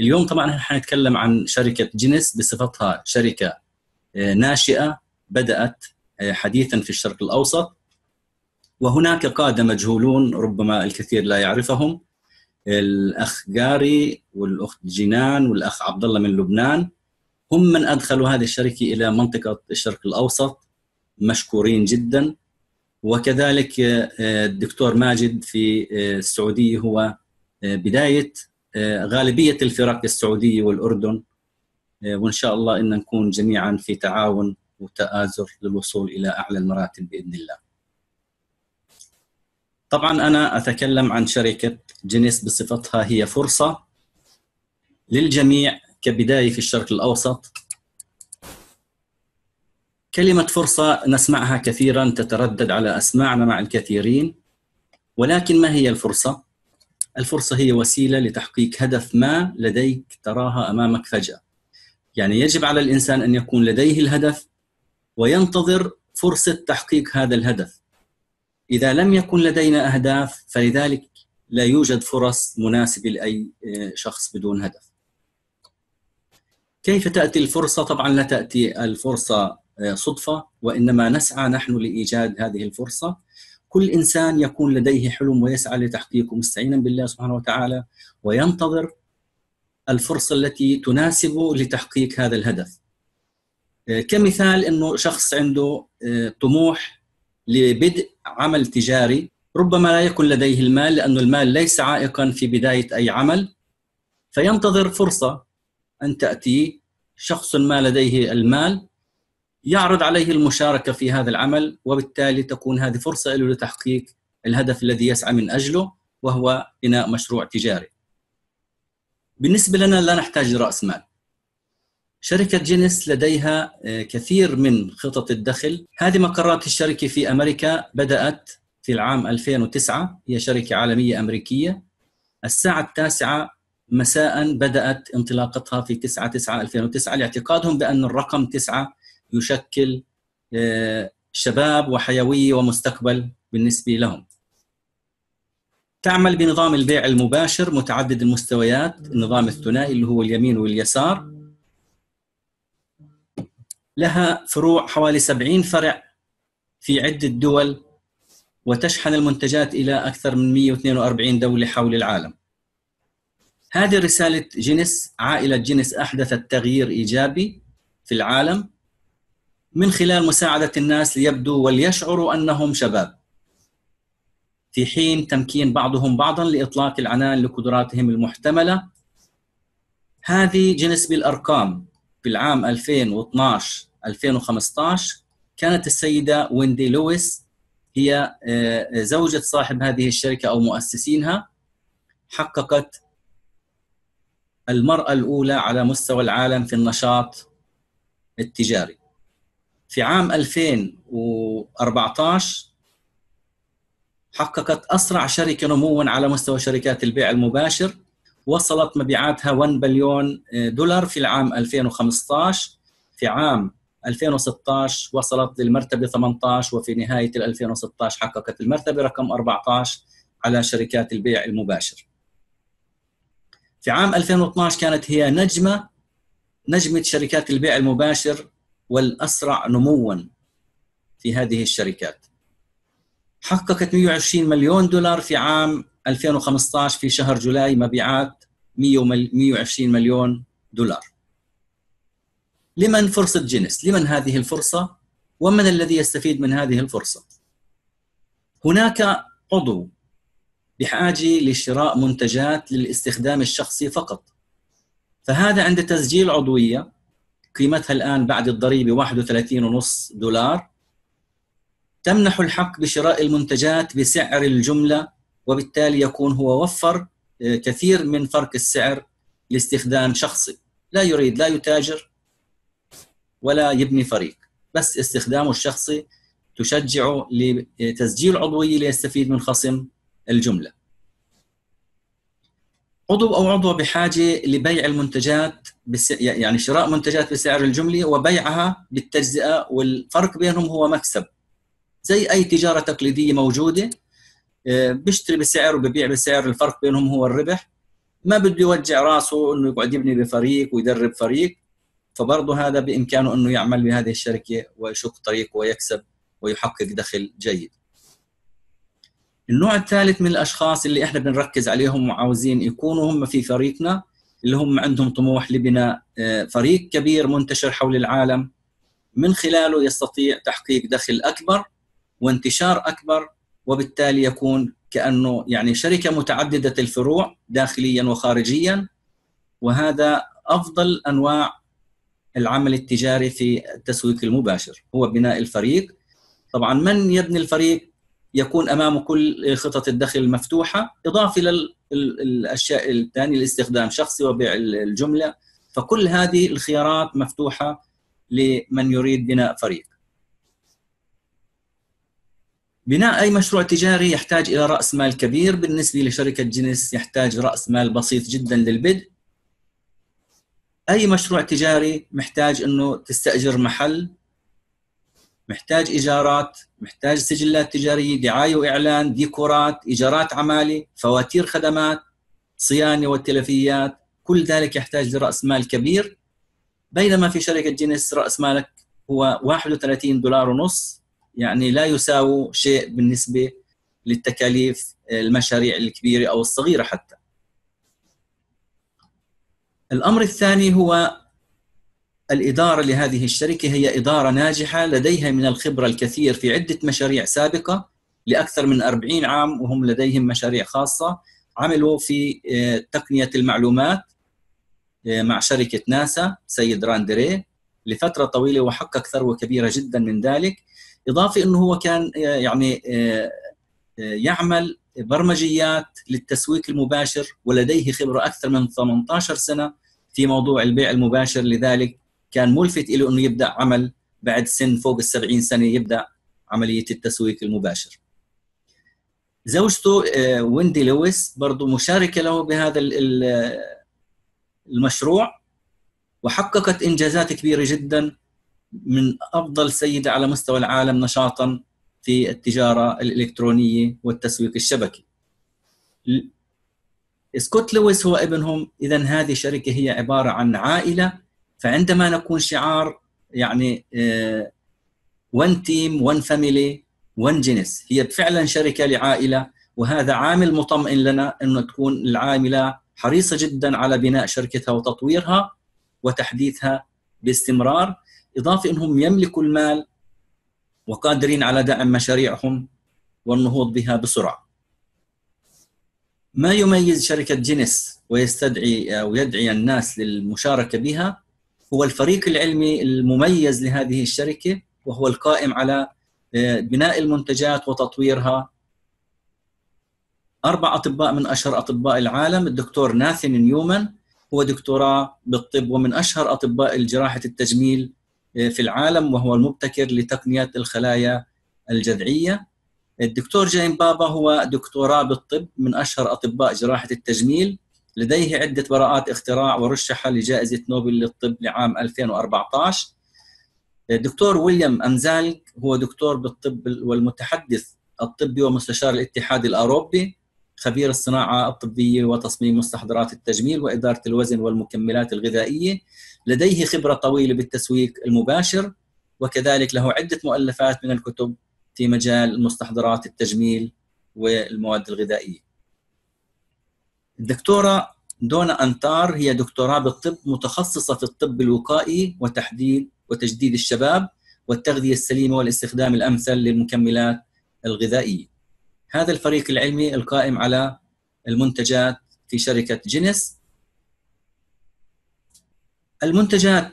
اليوم طبعا حنتكلم عن شركة جينيس بصفتها شركة ناشئة بدأت حديثا في الشرق الأوسط. وهناك قادة مجهولون ربما الكثير لا يعرفهم الأخ جاري والأخت جينان والأخ عبد الله من لبنان. هم من أدخلوا هذه الشركة إلى منطقة الشرق الأوسط مشكورين جدا. وكذلك الدكتور ماجد في السعودية هو بداية غالبية الفرق السعودية والأردن وإن شاء الله إن نكون جميعا في تعاون وتآزر للوصول إلى أعلى المراتب بإذن الله. طبعا أنا أتكلم عن شركة جينيس بصفتها هي فرصة للجميع كبداية في الشرق الأوسط. كلمة فرصة نسمعها كثيرا تتردد على أسماعنا مع الكثيرين ولكن ما هي الفرصة؟ الفرصة هي وسيلة لتحقيق هدف ما لديك تراها أمامك فجأة. يعني يجب على الإنسان أن يكون لديه الهدف وينتظر فرصة تحقيق هذا الهدف. إذا لم يكن لدينا أهداف فلذلك لا يوجد فرص مناسبة لأي شخص بدون هدف. كيف تأتي الفرصة؟ طبعا لا تأتي الفرصة صدفة وإنما نسعى نحن لإيجاد هذه الفرصة. كل إنسان يكون لديه حلم ويسعى لتحقيقه مستعينا بالله سبحانه وتعالى وينتظر الفرصة التي تناسبه لتحقيق هذا الهدف. كمثال إنه شخص عنده طموح لبدء عمل تجاري ربما لا يكن لديه المال لأن المال ليس عائقا في بداية أي عمل فينتظر فرصة أن تأتي شخص ما لديه المال يعرض عليه المشاركة في هذا العمل وبالتالي تكون هذه فرصة له لتحقيق الهدف الذي يسعى من أجله وهو بناء مشروع تجاري. بالنسبة لنا لا نحتاج رأس مال. شركة جينيس لديها كثير من خطط الدخل. هذه مقرات الشركة في أمريكا بدأت في العام 2009 هي شركة عالمية أمريكية. الساعة التاسعة مساء بدأت انطلاقتها في 9 9 2009 لاعتقادهم بأن الرقم تسعة يشكل شباب وحيوية ومستقبل بالنسبة لهم. تعمل بنظام البيع المباشر متعدد المستويات النظام الثنائي اللي هو اليمين واليسار. لها فروع حوالي 70 فرع في عدة دول وتشحن المنتجات إلى أكثر من 142 دولة حول العالم. هذه رسالة جينيس عائلة جينيس أحدثت تغيير إيجابي في العالم. من خلال مساعدة الناس ليبدوا وليشعروا أنهم شباب. في حين تمكين بعضهم بعضا لإطلاق العنان لقدراتهم المحتملة هذه جينيس بالأرقام في العام 2012 2015 كانت السيدة ويندي لويس هي زوجة صاحب هذه الشركة أو مؤسسينها حققت المرأة الأولى على مستوى العالم في النشاط التجاري. في عام 2014 حققت أسرع شركة نموا على مستوى شركات البيع المباشر وصلت مبيعاتها 1 بليون دولار في العام 2015 في عام 2016 وصلت للمرتبة 18 وفي نهاية 2016 حققت المرتبة رقم 14 على شركات البيع المباشر. في عام 2012 كانت هي نجمة نجمة شركات البيع المباشر والأسرع نموا في هذه الشركات حققت 120 مليون دولار في عام 2015 في شهر جولاي مبيعات 120 مليون دولار لمن فرصة جينيس؟ لمن هذه الفرصة؟ ومن الذي يستفيد من هذه الفرصة؟ هناك عضو بحاجة لشراء منتجات للاستخدام الشخصي فقط فهذا عند تسجيل عضوية قيمتها الآن بعد الضريبة 31.5 دولار. تمنح الحق بشراء المنتجات بسعر الجملة وبالتالي يكون هو وفر كثير من فرق السعر لاستخدام شخصي لا يريد لا يتاجر ولا يبني فريق. بس استخدامه الشخصي تشجعه لتسجيل عضوية ليستفيد من خصم الجملة. عضو أو عضوة بحاجة لبيع المنتجات بس يعني شراء منتجات بسعر الجملة وبيعها بالتجزئة والفرق بينهم هو مكسب زي أي تجارة تقليدية موجودة بيشتري بسعر وببيع بسعر الفرق بينهم هو الربح ما بده يوجع راسه إنه يقعد يبني بفريق ويدرب فريق فبرضه هذا بإمكانه إنه يعمل بهذه الشركة ويشق طريقه ويكسب ويحقق دخل جيد. النوع الثالث من الأشخاص اللي إحنا بنركز عليهم وعاوزين يكونوا هم في فريقنا اللي هم عندهم طموح لبناء آه، فريق كبير منتشر حول العالم. من خلاله يستطيع تحقيق دخل أكبر وانتشار أكبر وبالتالي يكون كأنه يعني شركة متعددة الفروع داخليا وخارجيا. وهذا أفضل أنواع العمل التجاري في التسويق المباشر هو بناء الفريق. طبعا من يبني الفريق؟ يكون امامه كل خطط الدخل المفتوحه إضافة للاشياء الثانية الاستخدام شخصي وبيع الجملة. فكل هذه الخيارات مفتوحة لمن يريد بناء فريق. بناء أي مشروع تجاري يحتاج إلى رأس مال كبير. بالنسبة لشركة جنس يحتاج رأس مال بسيط جدا للبدء. أي مشروع تجاري محتاج إنه تستأجر محل محتاج إيجارات محتاج سجلات تجارية دعاية وإعلان ديكورات إيجارات عمالة فواتير خدمات صيانة والتلفيات كل ذلك يحتاج لرأس مال كبير. بينما في شركة جينيس رأس مالك هو 31 دولار ونص يعني لا يساوي شيء بالنسبة للتكاليف المشاريع الكبيرة أو الصغيرة حتى. الأمر الثاني هو الإدارة لهذه الشركة هي إدارة ناجحة لديها من الخبرة الكثير في عدة مشاريع سابقة لأكثر من 40 عام وهم لديهم مشاريع خاصة. عملوا في آه، تقنية المعلومات آه، مع شركة ناسا سيد راندري لفترة طويلة وحقق ثروة كبيرة جدا من ذلك. إضافة أنه هو كان آه، يعني يعمل برمجيات للتسويق المباشر ولديه خبرة أكثر من 18 سنة في موضوع البيع المباشر. لذلك كان ملفت له أنه يبدأ عمل بعد سن فوق ال 70 سنة يبدأ عملية التسويق المباشر. زوجته آه، ويندي لويس برضه مشاركة له بهذا المشروع وحققت إنجازات كبيرة جدا من أفضل سيدة على مستوى العالم نشاطا في التجارة الإلكترونية والتسويق الشبكي. سكوت لويس هو ابنهم اذا هذه شركة هي عبارة عن عائلة فعندما نقول شعار يعني one team one family one Jeunesse هي فعلا شركة لعائلة وهذا عامل مطمئن لنا إنه تكون العائلة حريصة جدا على بناء شركتها وتطويرها وتحديثها باستمرار إضافة إنهم يملكوا المال وقادرين على دعم مشاريعهم والنهوض بها بسرعة. ما يميز شركة جينيس ويستدعي أو يدعي الناس للمشاركة بها هو الفريق العلمي المميز لهذه الشركة وهو القائم على آه، بناء المنتجات وتطويرها. أربع أطباء من أشهر أطباء العالم الدكتور ناثن نيومان هو دكتوراه بالطب ومن أشهر أطباء جراحة التجميل آه، في العالم وهو المبتكر لتقنيه الخلايا الجذعية. الدكتور جاين بابا هو دكتوراه بالطب من أشهر أطباء جراحة التجميل. لديه عدة براءات اختراع ورشح لجائزة نوبل للطب لعام 2014 الدكتور ويليام أمزالك هو دكتور بالطب والمتحدث الطبي ومستشار الاتحاد الأوروبي خبير الصناعة الطبية وتصميم مستحضرات التجميل وإدارة الوزن والمكملات الغذائية. لديه خبرة طويلة بالتسويق المباشر وكذلك له عدة مؤلفات من الكتب في مجال مستحضرات التجميل والمواد الغذائية. الدكتورة دونا أنتار هي دكتوراه بالطب متخصصة في الطب الوقائي وتحديد وتجديد الشباب والتغذية السليمة والاستخدام الأمثل للمكملات الغذائية. هذا الفريق العلمي القائم على المنتجات في شركة Jeunesse. المنتجات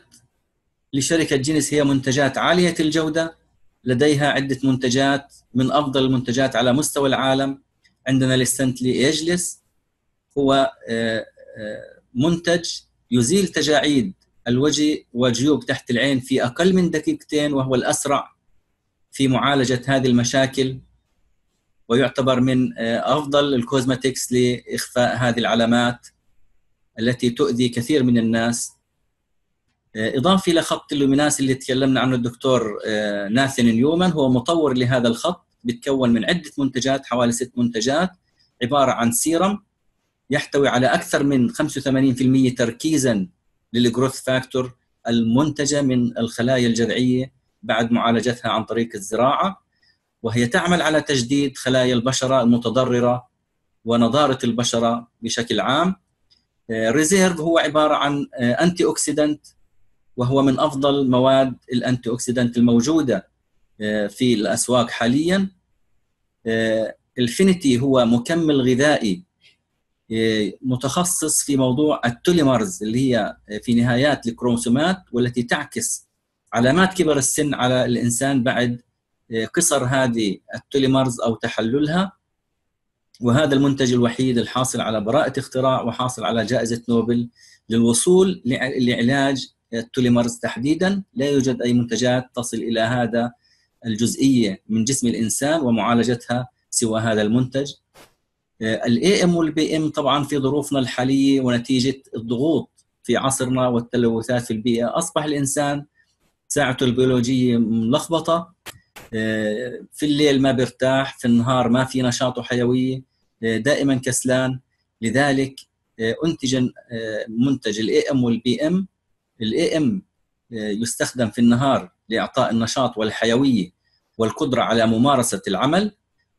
لشركة Jeunesse هي منتجات عالية الجودة لديها عدة منتجات من أفضل المنتجات على مستوى العالم. عندنا ال Instantly Ageless هو آه، آه، منتج يزيل تجاعيد الوجه والجيوب تحت العين في أقل من دقيقتين وهو الأسرع في معالجة هذه المشاكل ويعتبر من آه، أفضل ال cosmetics لإخفاء هذه العلامات التي تؤذي كثير من الناس. إضافة إلى خط ال Luminesce اللي تكلمنا عنه الدكتور ناثن نيومان هو مطور لهذا الخط بيتكون من عدة منتجات حوالي ست منتجات عبارة عن سيرم يحتوي على أكثر من 85% تركيزا لل growth factor المنتجة من الخلايا الجذعية بعد معالجتها عن طريق الزراعة وهي تعمل على تجديد خلايا البشرة المتضررة ونضارة البشرة بشكل عام. Reserve هو عبارة عن antioxidant وهو من أفضل مواد ال antioxidant الموجوده في الأسواق حاليا. ال Finiti هو مكمل غذائي متخصص في موضوع ال telomeres اللي هي في نهايات الكروموسومات والتي تعكس علامات كبر السن على الإنسان بعد قصر هذه ال telomeres أو تحللها. وهذا المنتج الوحيد الحاصل على براءة اختراع وحاصل على جائزة نوبل للوصول لعلاج ال telomeres تحديدا. لا يوجد أي منتجات تصل إلى هذا الجزئية من جسم الإنسان ومعالجتها سوى هذا المنتج. ال AM وال PM طبعا في ظروفنا الحالية ونتيجة الضغوط في عصرنا والتلوثات في البيئة. أصبح الإنسان ساعته البيولوجية ملخبطة في الليل ما بيرتاح في النهار ما في نشاط وحيويه دائما كسلان. لذلك انتج منتج ال AM وال PM ال AM يستخدم في النهار لإعطاء النشاط والحيوية والقدرة على ممارسة العمل.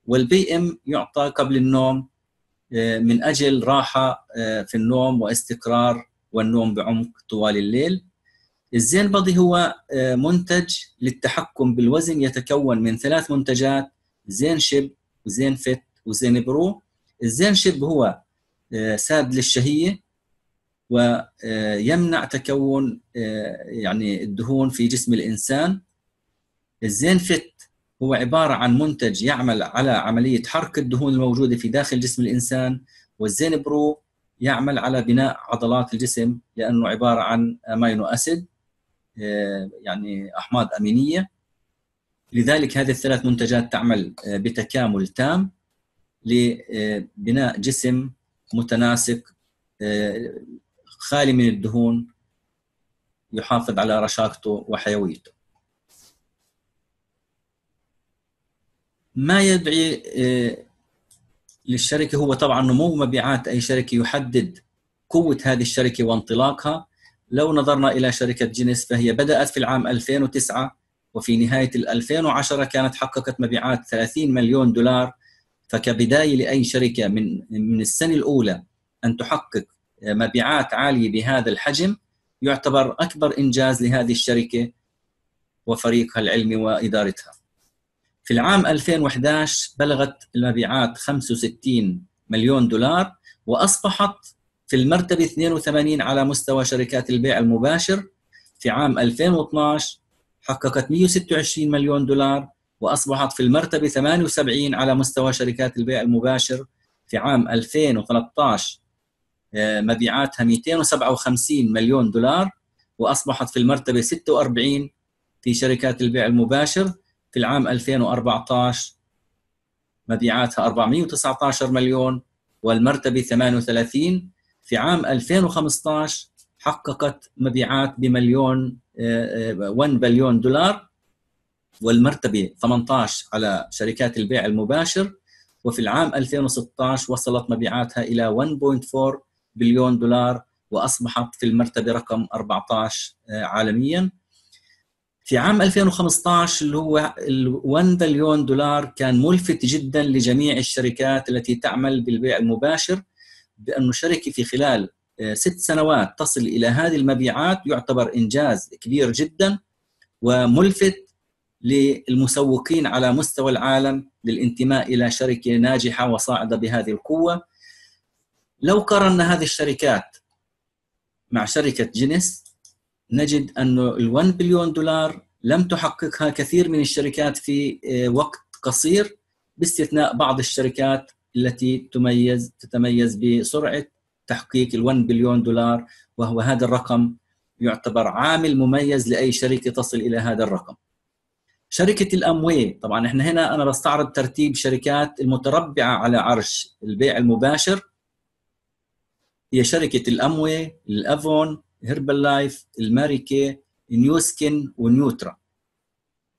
وال PM يعطى قبل النوم من أجل راحة في النوم واستقرار والنوم بعمق طوال الليل. ال Zen Bodi هو منتج للتحكم بالوزن يتكون من ثلاث منتجات Zen Shape و Zen Fit و Zen Pro. ال Zen Shape هو ساد للشهية ويمنع تكون يعني الدهون في جسم الإنسان. ال Zen Fit هو عبارة عن منتج يعمل على عملية حرق الدهون الموجودة في داخل جسم الإنسان والزين برو يعمل على بناء عضلات الجسم لأنه عبارة عن أمينو أسيد يعني أحماض أمينية. لذلك هذه الثلاث منتجات تعمل بتكامل تام لبناء جسم متناسق خالي من الدهون يحافظ على رشاقته وحيويته. ما يدعي للشركة هو طبعا نمو مبيعات أي شركة يحدد قوة هذه الشركة وانطلاقها لو نظرنا إلى شركة جينيس فهي بدأت في العام 2009 وفي نهاية 2010 كانت حققت مبيعات 30 مليون دولار فكبداية لأي شركة من من السنة الأولى أن تحقق مبيعات عالية بهذا الحجم يعتبر أكبر إنجاز لهذه الشركة وفريقها العلمي وإدارتها. في العام 2011 بلغت المبيعات 65 مليون دولار وأصبحت في المرتبة 82 على مستوى شركات البيع المباشر. في عام 2012 حققت 126 مليون دولار وأصبحت في المرتبة 78 على مستوى شركات البيع المباشر. في عام 2013 مبيعاتها 257 مليون دولار وأصبحت في المرتبة 46 في شركات البيع المباشر. في العام 2014 مبيعاتها 419 مليون والمرتبة 38 في عام 2015 حققت مبيعات بمليون 1 بليون دولار والمرتبة 18 على شركات البيع المباشر. وفي العام 2016 وصلت مبيعاتها إلى 1.4 بليون دولار وأصبحت في المرتبة رقم 14 عالميا. في عام 2015 اللي هو ال 1 بليون دولار كان ملفت جدا لجميع الشركات التي تعمل بالبيع المباشر بأنه شركة في خلال ست سنوات تصل إلى هذه المبيعات يعتبر إنجاز كبير جدا وملفت للمسوقين على مستوى العالم للانتماء إلى شركة ناجحة وصاعدة بهذه القوة. لو قارنا هذه الشركات مع شركة جينيس نجد أنه ال1 بليون دولار لم تحققها كثير من الشركات في وقت قصير باستثناء بعض الشركات التي تميز تتميز بسرعة تحقيق ال1 بليون دولار وهو هذا الرقم يعتبر عامل مميز لأي شركة تصل إلى هذا الرقم. شركة الأموي طبعا إحنا هنا أنا بستعرض ترتيب شركات المتربعة على عرش البيع المباشر. هي شركة الأموي الأفون هيربال لايف الماريكي نيوسكن ونيوترا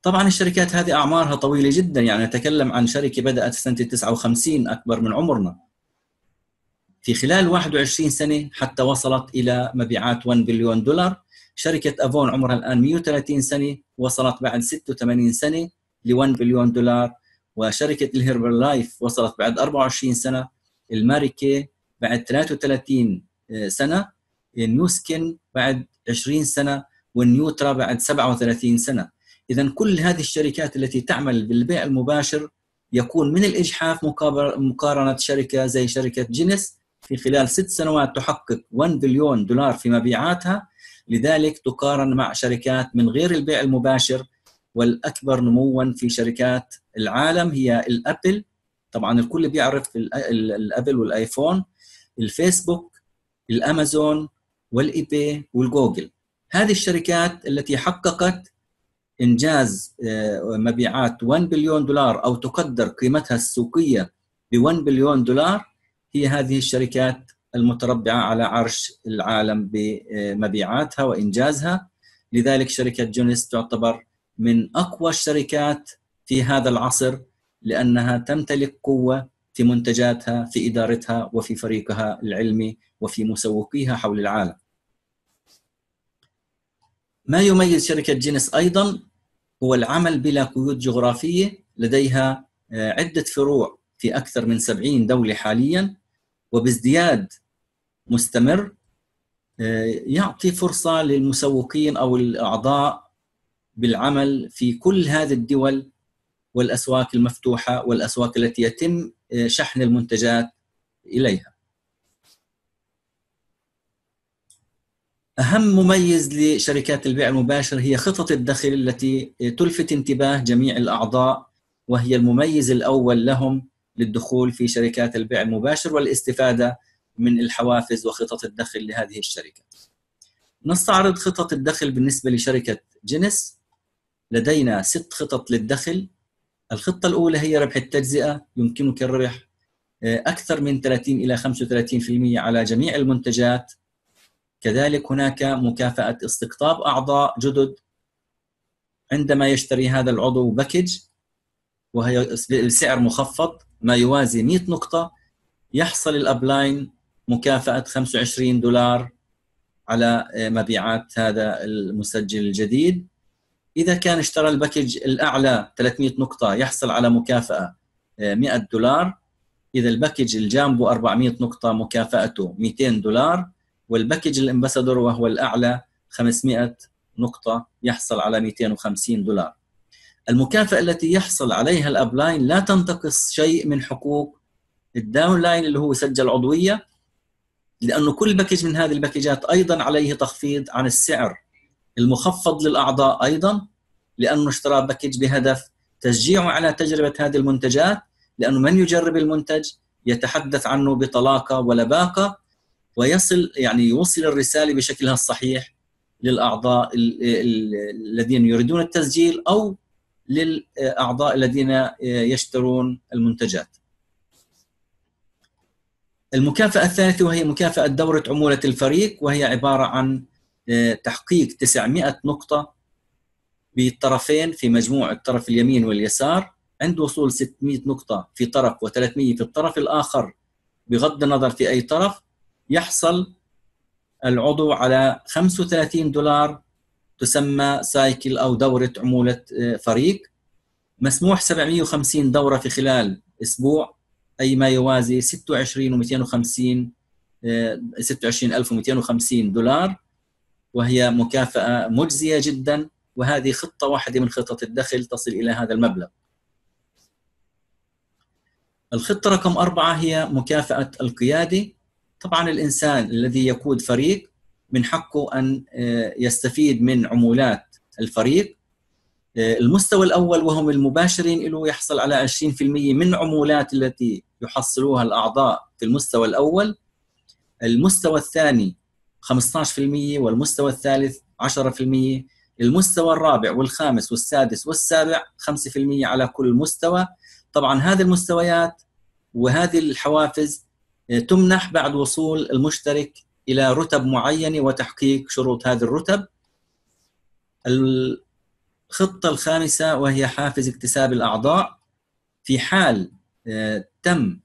طبعا الشركات هذه أعمارها طويلة جدا يعني نتكلم عن شركة بدأت في سنه 59 أكبر من عمرنا. في خلال 21 سنة حتى وصلت إلى مبيعات 1 بليون دولار. شركة Avon عمرها الآن 130 سنة وصلت بعد 86 سنة ل 1 بليون دولار. وشركة ال Herbalife وصلت بعد 24 سنة ال Mary Kay بعد 33 آه، سنة. Nu Skin بعد 20 سنة وال Natura بعد 37 سنة. اذا كل هذه الشركات التي تعمل بالبيع المباشر يكون من الإجحاف مقارنة شركة زي شركة Jeunesse. في خلال ست سنوات تحقق 1 بليون دولار في مبيعاتها. لذلك تقارن مع شركات من غير البيع المباشر. والأكبر نموا في شركات العالم هي ال Apple. طبعا الكل بيعرف ال Apple وال iPhone. الفيسبوك الأمازون والإيباي والجوجل. هذه الشركات التي حققت إنجاز آه، مبيعات 1 بليون دولار أو تقدر قيمتها السوقية ب 1 بليون دولار هي هذه الشركات المتربعة على عرش العالم بمبيعاتها وإنجازها. لذلك شركة Jeunesse تعتبر من أقوى الشركات في هذا العصر لأنها تمتلك قوة في منتجاتها في إدارتها وفي فريقها العلمي وفي مسوقيها حول العالم. ما يميز شركة جينيس أيضا هو العمل بلا قيود جغرافية لديها آه، عدة فروع في أكثر من 70 دولة حاليا وبازدياد مستمر آه، يعطي فرصة للمسوقين أو الأعضاء بالعمل في كل هذه الدول والأسواق المفتوحة والأسواق التي يتم شحن المنتجات إليها. أهم مميز لشركات البيع المباشر هي خطط الدخل التي تلفت انتباه جميع الأعضاء وهي المميز الأول لهم للدخول في شركات البيع المباشر والاستفادة من الحوافز وخطط الدخل لهذه الشركات. نستعرض خطط الدخل بالنسبة لشركة جينيس لدينا ست خطط للدخل الخطة الأولى هي ربح التجزئة يمكنك الربح آه، أكثر من 30 إلى 35% على جميع المنتجات. كذلك هناك مكافأة استقطاب أعضاء جدد عندما يشتري هذا العضو باكج وهي السعر مخفض ما يوازي 100 نقطة. يحصل ال upline مكافأة 25 دولار على مبيعات هذا المسجل الجديد. إذا كان اشترى ال package الأعلى 300 نقطة يحصل على مكافأة 100 دولار. إذا ال package ال jumbo 400 نقطة مكافأته 200 دولار. وال package ال ambassador وهو الأعلى 500 نقطة يحصل على 250 دولار. المكافأة التي يحصل عليها ال upline لا تنتقص شيء من حقوق ال downline اللي هو سجل عضوية لأنه كل package من هذه الباكجات أيضا عليه تخفيض عن السعر المخفض للأعضاء أيضا. لأنه اشترى package بهدف تشجيعه على تجربة هذه المنتجات لأنه من يجرب المنتج يتحدث عنه بطلاقة ولباقة ويصل يعني يوصل الرسالة بشكلها الصحيح للأعضاء الذين يريدون التسجيل أو للأعضاء الذين يشترون المنتجات. المكافأة الثالثة وهي مكافأة دورة عمولة الفريق وهي عبارة عن آه، تحقيق 900 نقطة بالطرفين في مجموع الطرف اليمين واليسار عند وصول 600 نقطة في طرف و300 في الطرف الآخر. بغض النظر في أي طرف يحصل العضو على 35 دولار تسمى سايكل أو دورة عمولة آه، فريق. مسموح 750 دورة في خلال أسبوع أي ما يوازي 26 و250 26250 دولار. وهي مكافأة مجزية جدا. وهذه خطة واحدة من خطط الدخل تصل إلى هذا المبلغ. الخطة رقم أربعة هي مكافأة القيادة. طبعا الإنسان الذي يقود فريق من حقه أن آه، يستفيد من عمولات الفريق. آه، المستوى الأول وهم المباشرين له يحصل على 20% من عمولات التي يحصلوها الأعضاء في المستوى الأول. المستوى الثاني 15% والمستوى الثالث 10% المستوى الرابع والخامس والسادس والسابع 5% على كل مستوى. طبعا هذه المستويات وهذه الحوافز آه، تمنح بعد وصول المشترك إلى رتب معينة وتحقيق شروط هذه الرتب. الخطة الخامسة وهي حافز اكتساب الأعضاء. في حال آه، تم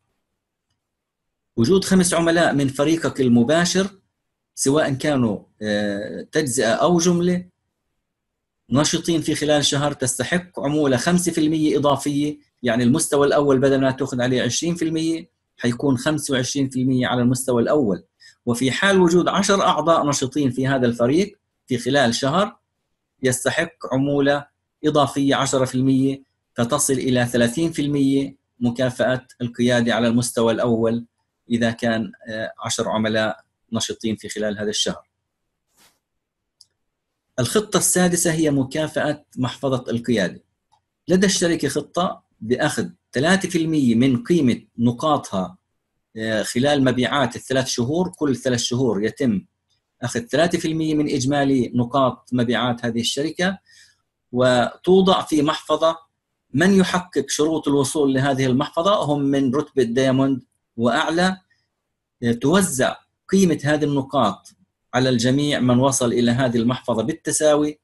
وجود خمس عملاء من فريقك المباشر سواء كانوا آه، تجزئة أو جملة نشطين في خلال شهر تستحق عمولة 5% إضافية يعني المستوى الأول بدل ما تأخذ عليه 20% حيكون 25% على المستوى الأول. وفي حال وجود 10 أعضاء نشطين في هذا الفريق في خلال شهر يستحق عمولة إضافية 10% فتصل إلى 30% مكافأة القيادة على المستوى الأول إذا كان 10 عملاء نشطين في خلال هذا الشهر. الخطة السادسة هي مكافأة محفظة القيادة. لدى الشركة خطة بأخذ 3% من قيمة نقاطها آه، خلال مبيعات الثلاث شهور. كل ثلاث شهور يتم أخذ 3% من إجمالي نقاط مبيعات هذه الشركة. وتوضع في محفظة من يحقق شروط الوصول لهذه المحفظة. هم من رتبة دايموند وأعلى. آه، توزع قيمة هذه النقاط على الجميع من وصل إلى هذه المحفظة بالتساوي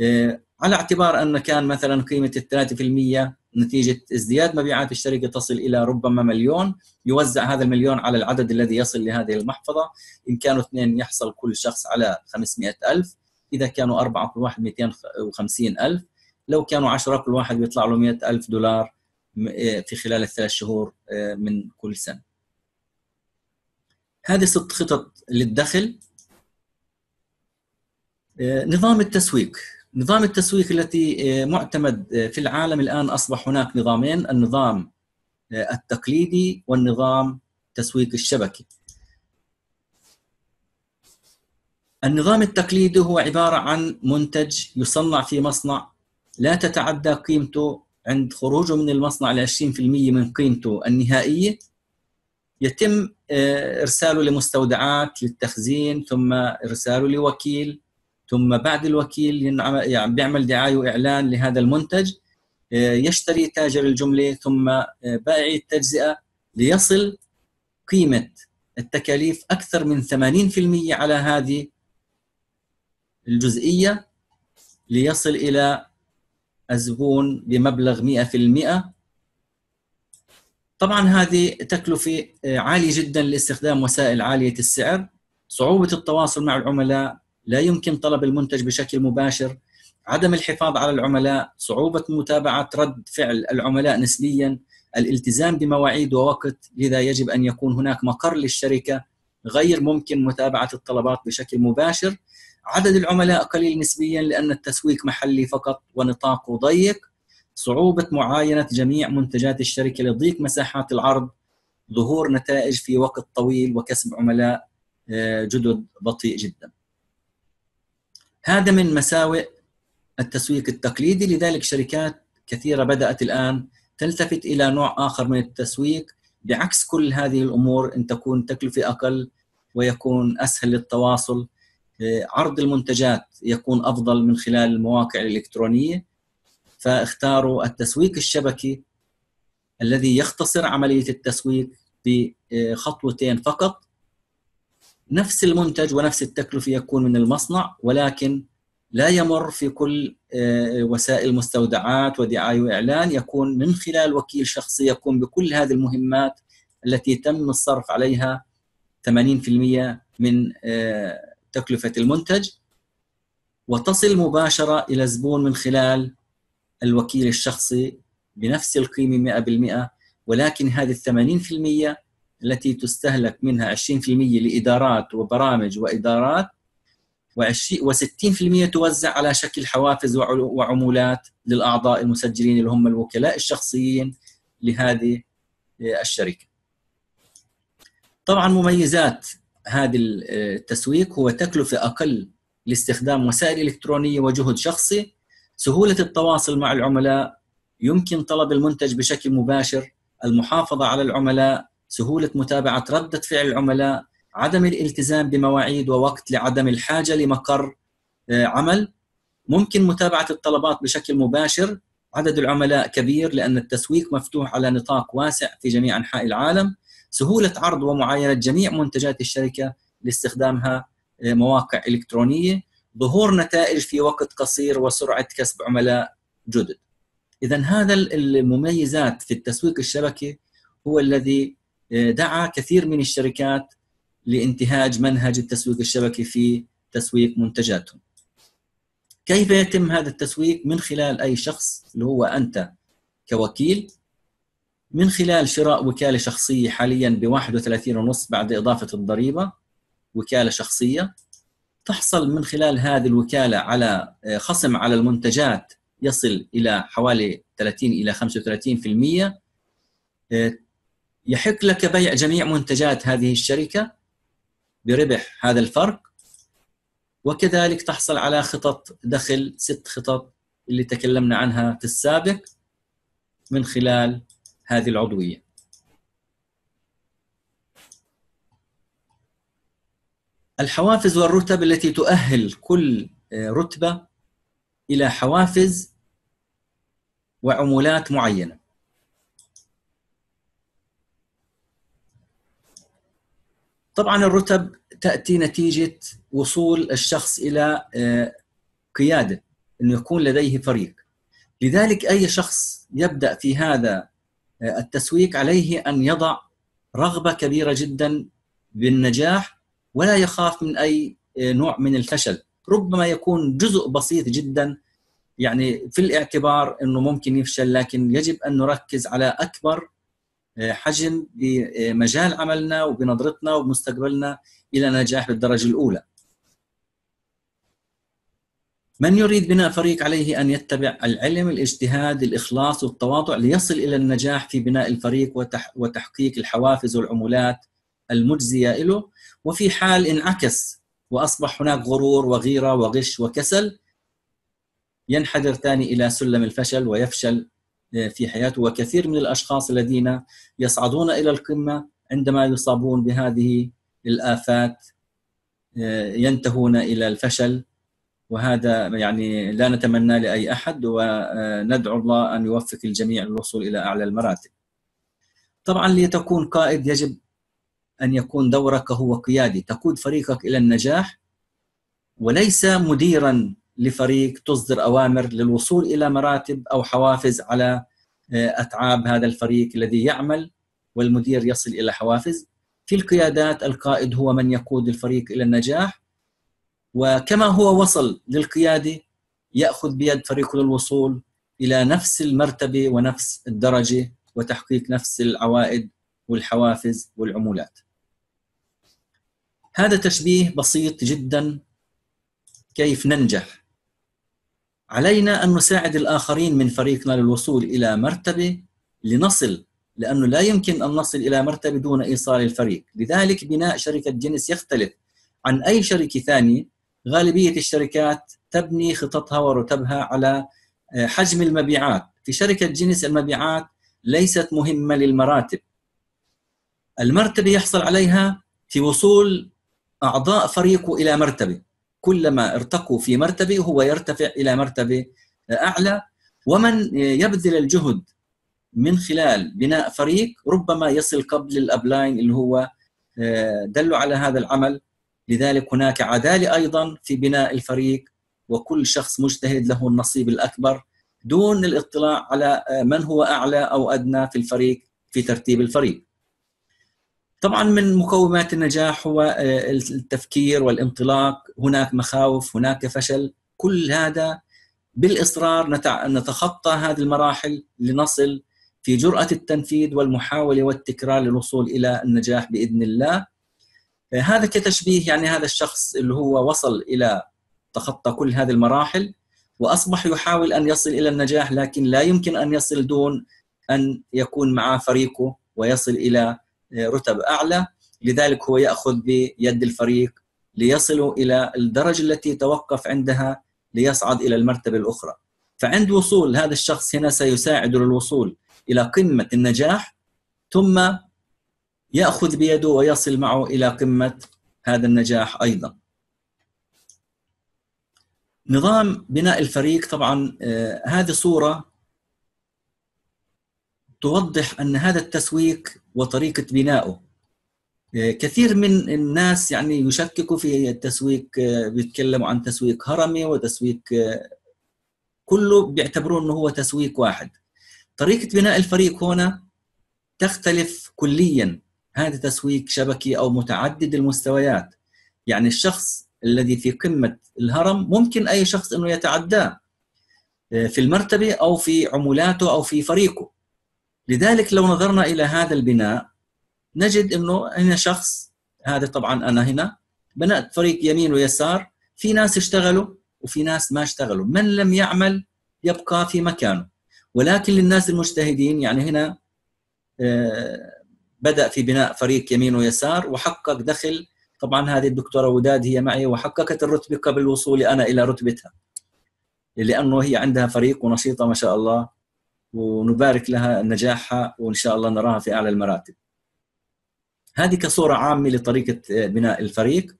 آه، على اعتبار أن كان مثلا قيمة الثلاثة في المية نتيجة ازدياد مبيعات الشركة تصل إلى ربما مليون يوزع هذا المليون على العدد الذي يصل لهذه المحفظة. إن كانوا اثنين يحصل كل شخص على 500 ألف إذا كانوا أربعة كل واحد 250 ألف. لو كانوا عشرة كل واحد بيطلع له 100 ألف دولار آه، في خلال الثلاث شهور آه، من كل سنة. هذه ست خطط للدخل. نظام التسويق. نظام التسويق التي معتمد في العالم الآن أصبح هناك نظامين النظام التقليدي والنظام تسويق الشبكي. النظام التقليدي هو عبارة عن منتج يصنع في مصنع لا تتعدى قيمته عند خروجه من المصنع ل 20% من قيمته النهائية. يتم آه، إرساله لمستودعات للتخزين ثم إرساله لوكيل. ثم بعد الوكيل يعني بيعمل دعاية وإعلان لهذا المنتج آه، يشتري تاجر الجملة ثم آه، بائع التجزئة ليصل قيمة التكاليف أكثر من 80% على هذه الجزئية ليصل إلى الزبون بمبلغ 100% طبعا هذه تكلفة آه، عالية جدا لاستخدام وسائل عالية السعر. صعوبة التواصل مع العملاء لا يمكن طلب المنتج بشكل مباشر. عدم الحفاظ على العملاء صعوبة متابعة رد فعل العملاء نسبيا الالتزام بمواعيد ووقت لذا يجب أن يكون هناك مقر للشركة غير ممكن متابعة الطلبات بشكل مباشر. عدد العملاء قليل نسبيا لأن التسويق محلي فقط ونطاقه ضيق. صعوبة معاينة جميع منتجات الشركة لضيق مساحات العرض. ظهور نتائج في وقت طويل وكسب عملاء آه، جدد بطيء جدا. هذا من مساوئ التسويق التقليدي. لذلك شركات كثيرة بدأت الآن تلتفت إلى نوع آخر من التسويق. بعكس كل هذه الأمور أن تكون تكلفة أقل ويكون أسهل للتواصل. عرض المنتجات يكون أفضل من خلال المواقع الإلكترونية. فاختاروا التسويق الشبكي الذي يختصر عملية التسويق بخطوتين فقط. نفس المنتج ونفس التكلفة يكون من المصنع ولكن لا يمر في كل آه، وسائل المستودعات ودعاية وإعلان يكون من خلال وكيل شخصي يقوم بكل هذه المهمات التي تم الصرف عليها 80% من آه، تكلفة المنتج. وتصل مباشرة إلى الزبون من خلال الوكيل الشخصي بنفس القيمة 100% ولكن هذه في المية التي تستهلك منها 20% لإدارات وبرامج وإدارات و60% توزع على شكل حوافز وعمولات للأعضاء المسجلين اللي هم الوكلاء الشخصيين لهذه الشركة. طبعا مميزات هذا التسويق هو تكلفة أقل لاستخدام وسائل إلكترونية وجهد شخصي. سهولة التواصل مع العملاء يمكن طلب المنتج بشكل مباشر المحافظة على العملاء سهولة متابعة ردة فعل العملاء عدم الالتزام بمواعيد ووقت لعدم الحاجة لمقر آه، عمل. ممكن متابعة الطلبات بشكل مباشر. عدد العملاء كبير لأن التسويق مفتوح على نطاق واسع في جميع أنحاء العالم. سهولة عرض ومعاينة جميع منتجات الشركة لاستخدامها آه، مواقع إلكترونية. ظهور نتائج في وقت قصير وسرعة كسب عملاء جدد. اذا هذا المميزات في التسويق الشبكي هو الذي دعا كثير من الشركات لانتهاج منهج التسويق الشبكي في تسويق منتجاتهم. كيف يتم هذا التسويق؟ من خلال أي شخص اللي هو أنت كوكيل من خلال شراء وكالة شخصية حاليا ب 31.5 بعد إضافة الضريبة وكالة شخصية. تحصل من خلال هذه الوكالة على خصم على المنتجات يصل إلى حوالي 30 إلى 35% يحق لك بيع جميع منتجات هذه الشركة بربح هذا الفرق وكذلك تحصل على خطط دخل ست خطط اللي تكلمنا عنها في السابق من خلال هذه العضوية. الحوافز والرتب التي تؤهل كل رتبة إلى حوافز وعمولات معينة. طبعا الرتب تأتي نتيجة وصول الشخص إلى آه، قيادة إنه يكون لديه فريق. لذلك أي شخص يبدأ في هذا آه، التسويق عليه أن يضع رغبة كبيرة جدا بالنجاح ولا يخاف من أي آه، نوع من الفشل. ربما يكون جزء بسيط جدا يعني في الاعتبار إنه ممكن يفشل لكن يجب أن نركز على أكبر حجم بمجال عملنا وبنظرتنا وبمستقبلنا إلى نجاح بالدرجة الأولى. من يريد بناء فريق عليه أن يتبع العلم، الاجتهاد، الإخلاص والتواضع ليصل إلى النجاح في بناء الفريق وتحقيق الحوافز والعمولات المجزية له، وفي حال انعكس وأصبح هناك غرور وغيرة وغش وكسل ينحدر ثاني إلى سلم الفشل ويفشل في حياته وكثير من الأشخاص الذين يصعدون إلى القمة عندما يصابون بهذه الآفات ينتهون إلى الفشل وهذا يعني لا نتمنى لأي أحد وندعو الله أن يوفق الجميع للوصول إلى أعلى المراتب. طبعا لتكون قائد يجب أن يكون دورك هو قيادي، تقود فريقك إلى النجاح وليس مديرا لفريق تصدر أوامر للوصول إلى مراتب أو حوافز على آه، أتعاب هذا الفريق الذي يعمل والمدير يصل إلى حوافز. في القيادات القائد هو من يقود الفريق إلى النجاح. وكما هو وصل للقيادة يأخذ بيد فريقه للوصول إلى نفس المرتبة ونفس الدرجة وتحقيق نفس العوائد والحوافز والعمولات. هذا تشبيه بسيط جدا كيف ننجح. علينا أن نساعد الآخرين من فريقنا للوصول إلى مرتبة لنصل لأنه لا يمكن أن نصل إلى مرتبة دون إيصال الفريق. لذلك بناء شركة جنس يختلف عن أي شركة ثانية غالبية الشركات تبني خططها ورتبها على آه، حجم المبيعات. في شركة جنس المبيعات ليست مهمة للمراتب. المرتبة يحصل عليها في وصول أعضاء فريقه إلى مرتبة. كلما ارتقوا في مرتبه هو يرتفع إلى مرتبة أعلى ومن يبذل الجهد من خلال بناء فريق ربما يصل قبل الأبلاين اللي هو آه، دلوا على هذا العمل لذلك هناك عدالة أيضا في بناء الفريق وكل شخص مجتهد له النصيب الأكبر دون الاطلاع على آه، من هو أعلى أو أدنى في الفريق في ترتيب الفريق. طبعا من مقومات النجاح هو آه، التفكير والانطلاق. هناك مخاوف هناك فشل. كل هذا بالإصرار نتخطى هذه المراحل لنصل في جرأة التنفيذ والمحاولة والتكرار للوصول إلى النجاح بإذن الله. آه، هذا كتشبيه يعني هذا الشخص اللي هو وصل إلى تخطى كل هذه المراحل وأصبح يحاول أن يصل إلى النجاح لكن لا يمكن أن يصل دون أن يكون معه فريقه ويصل إلى رتب أعلى لذلك هو يأخذ بيد الفريق ليصلوا إلى الدرجة التي توقف عندها ليصعد إلى المرتبة الأخرى. فعند وصول هذا الشخص هنا سيساعد للوصول إلى قمة النجاح ثم يأخذ بيده ويصل معه إلى قمة هذا النجاح أيضا. نظام بناء الفريق طبعا آه، هذه صورة توضح أن هذا التسويق وطريقة بنائه آه، كثير من الناس يعني يشككوا في التسويق آه، بيتكلموا عن تسويق هرمي وتسويق آه، كله بيعتبروه إنه هو تسويق واحد. طريقة بناء الفريق هنا تختلف كليا. هذا تسويق شبكي أو متعدد المستويات. يعني الشخص الذي في قمة الهرم ممكن أي شخص إنه يتعداه في المرتبة أو في عمولاته أو في فريقه. لذلك لو نظرنا إلى هذا البناء نجد إنه هنا شخص هذا طبعا أنا هنا بنات فريق يمين ويسار في ناس اشتغلوا وفي ناس ما اشتغلوا. من لم يعمل يبقى في مكانه. ولكن للناس المجتهدين يعني هنا آه، بدأ في بناء فريق يمين ويسار وحقق دخل. طبعا هذه الدكتورة وداد هي معي وحققت الرتبة قبل وصولي أنا إلى رتبتها لأنه هي عندها فريق ونشيطة ما شاء الله. ونبارك لها نجاحها وإن شاء الله نراها في أعلى المراتب. هذه كصورة عامة لطريقة بناء الفريق.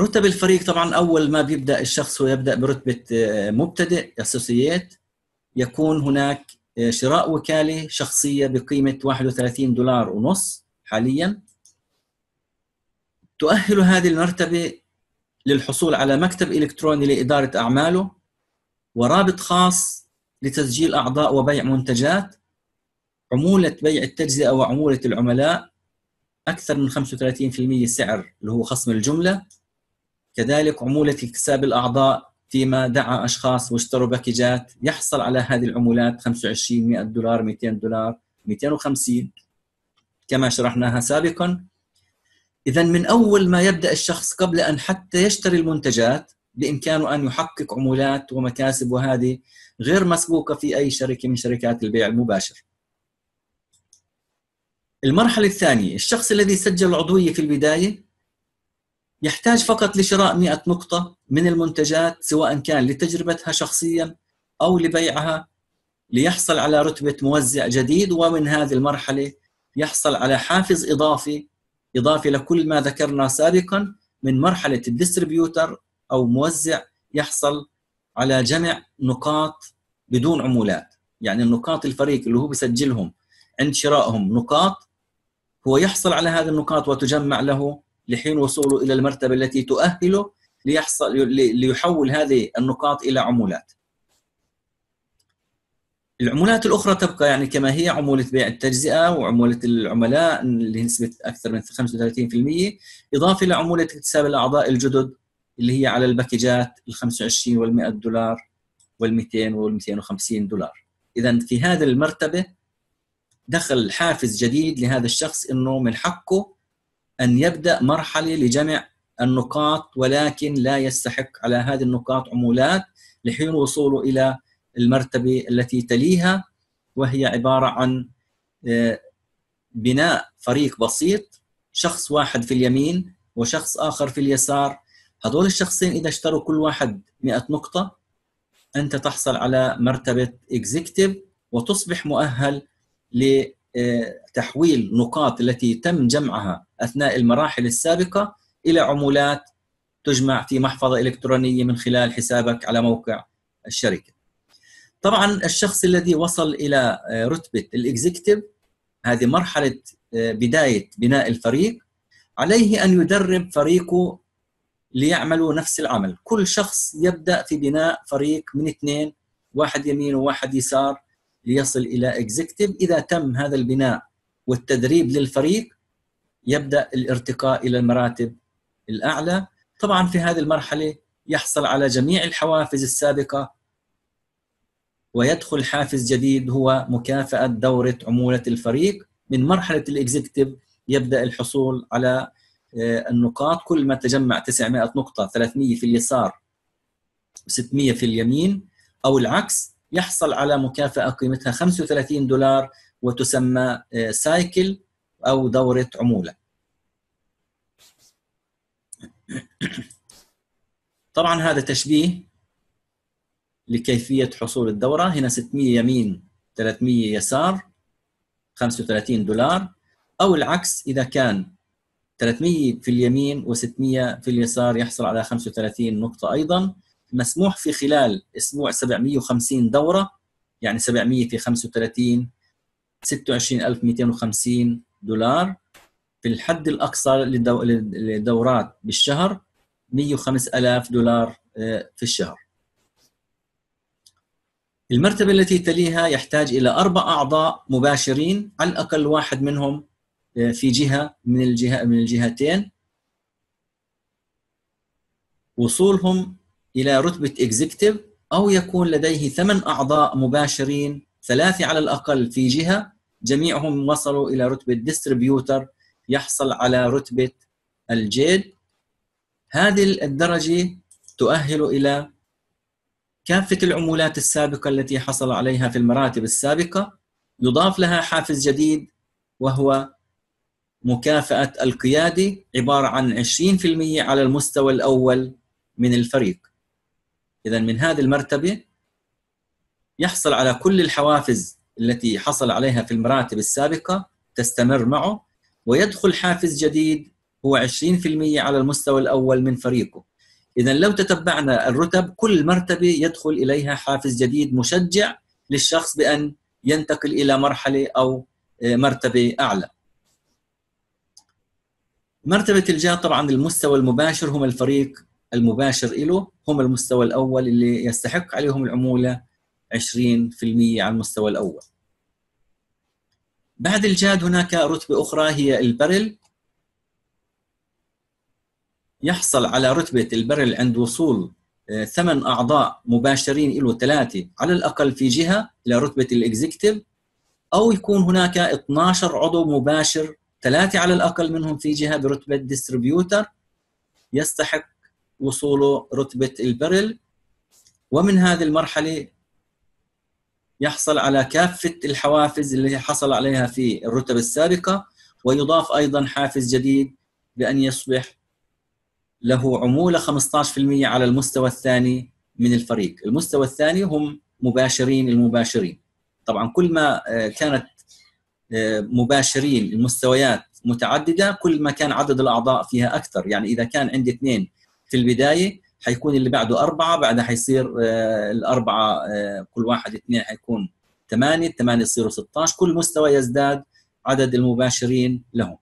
رتب الفريق طبعا أول ما بيبدأ الشخص ويبدا برتبة مبتدئ اسوسييت يكون هناك شراء وكالة شخصية بقيمة 31 دولار ونص حاليا تؤهل هذه المرتبة للحصول على مكتب إلكتروني لإدارة أعماله ورابط خاص لتسجيل أعضاء وبيع منتجات. عمولة بيع التجزئة وعمولة العملاء أكثر من 35% سعر اللي هو خصم الجملة. كذلك عمولة اكتساب الأعضاء فيما دعا أشخاص واشتروا باكجات. يحصل على هذه العمولات 25 100 دولار 200 دولار 250 كما شرحناها سابقا. اذا من أول ما يبدأ الشخص قبل أن حتى يشتري المنتجات بإمكانه أن يحقق عمولات ومكاسب وهذه غير مسبوقة في أي شركة من شركات البيع المباشر. المرحلة الثانية الشخص الذي سجل العضويه في البداية يحتاج فقط لشراء 100 نقطة من المنتجات سواء كان لتجربتها شخصيا أو لبيعها ليحصل على رتبة موزع جديد ومن هذه المرحلة يحصل على حافز إضافي إضافي لكل ما ذكرنا سابقا من مرحلة الديستريبيوتر أو موزع يحصل على جمع نقاط بدون عمولات. يعني النقاط الفريق اللي هو بسجلهم عند شرائهم نقاط هو يحصل على هذه النقاط وتجمع له لحين وصوله إلى المرتبة التي تؤهله ليحصل ليحول هذه النقاط إلى عمولات. العمولات الأخرى تبقى يعني كما هي عمولة بيع التجزئة وعمولة العملاء اللي نسبة أكثر من 35% إضافة لعموله اكتساب الأعضاء الجدد اللي هي على الباكجات ال 25 وال 100 دولار وال 200 وال 250 دولار. اذا في هذه المرتبة دخل حافز جديد لهذا الشخص إنه من حقه أن يبدأ مرحلة لجمع النقاط ولكن لا يستحق على هذه النقاط عمولات لحين وصوله إلى المرتبة التي تليها وهي عبارة عن آه، بناء فريق بسيط شخص واحد في اليمين وشخص آخر في اليسار هذول الشخصين إذا اشتروا كل واحد 100 نقطة أنت تحصل على مرتبة اكزيكتيف وتصبح مؤهل لتحويل نقاط التي تم جمعها أثناء المراحل السابقة إلى عمولات تجمع في محفظة إلكترونية من خلال حسابك على موقع الشركة. طبعا الشخص الذي وصل إلى رتبة الاكزيكتيف هذه مرحلة بداية بناء الفريق عليه أن يدرب فريقه ليعملوا نفس العمل. كل شخص يبدأ في بناء فريق من اثنين واحد يمين وواحد يسار ليصل إلى executive إذا تم هذا البناء والتدريب للفريق يبدأ الارتقاء إلى المراتب الأعلى. طبعا في هذه المرحلة يحصل على جميع الحوافز السابقة ويدخل حافز جديد هو مكافأة دورة عمولة الفريق. من مرحلة ال executive يبدأ الحصول على النقاط كل ما تجمع 900 نقطة 300 في اليسار و600 في اليمين أو العكس يحصل على مكافأة قيمتها 35 دولار وتسمى آه، سايكل أو دورة عمولة. طبعا هذا تشبيه لكيفية حصول الدورة. هنا 600 يمين 300 يسار 35 دولار أو العكس إذا كان 300 في اليمين و600 في اليسار يحصل على 35 نقطة أيضا. مسموح في خلال أسبوع 750 دورة يعني 700 في 35 26250 دولار. في الحد الأقصى للدورات بالشهر 105000 دولار آه، في الشهر. المرتبة التي تليها يحتاج إلى أربع أعضاء مباشرين على الأقل واحد منهم في جهة من الجهة من الجهتين. وصولهم إلى رتبة executive أو يكون لديه ثمان أعضاء مباشرين ثلاثة على الأقل في جهة. جميعهم وصلوا إلى رتبة distributor يحصل على رتبة ال jade. هذه الدرجة تؤهل إلى كافة العمولات السابقة التي حصل عليها في المراتب السابقة. يضاف لها حافز جديد وهو مكافأة القيادي عبارة عن 20% على المستوى الأول من الفريق. إذا من هذه المرتبة يحصل على كل الحوافز التي حصل عليها في المراتب السابقة تستمر معه ويدخل حافز جديد هو 20% على المستوى الأول من فريقه. إذا لو تتبعنا الرتب كل مرتبة يدخل إليها حافز جديد مشجع للشخص بأن ينتقل إلى مرحلة أو مرتبة أعلى. مرتبة الجهة طبعا المستوى المباشر هم الفريق المباشر له هم المستوى الأول اللي يستحق عليهم العمولة 20% على المستوى الأول. بعد الجاد هناك رتبة أخرى هي البرل يحصل على رتبة البرل عند وصول آه، ثمان أعضاء مباشرين له ثلاثة على الأقل في جهة إلى رتبة ال executive أو يكون هناك 12 عضو مباشر ثلاثة على الأقل منهم في جهة برتبة distributor يستحق وصوله رتبة ال pearl. ومن هذه المرحلة يحصل على كافة الحوافز اللي حصل عليها في الرتب السابقة ويضاف أيضا حافز جديد بأن يصبح له عمولة 15% على المستوى الثاني من الفريق. المستوى الثاني هم مباشرين المباشرين. طبعا كل ما آه، كانت مباشرين المستويات متعددة كل ما كان عدد الأعضاء فيها أكثر. يعني إذا كان عندي اثنين في البداية حيكون اللي بعده أربعة بعدها حيصير آه، الأربعة كل واحد اثنين حيكون ثمانية ثمانية يصيروا 16 كل مستوى يزداد عدد المباشرين لهم.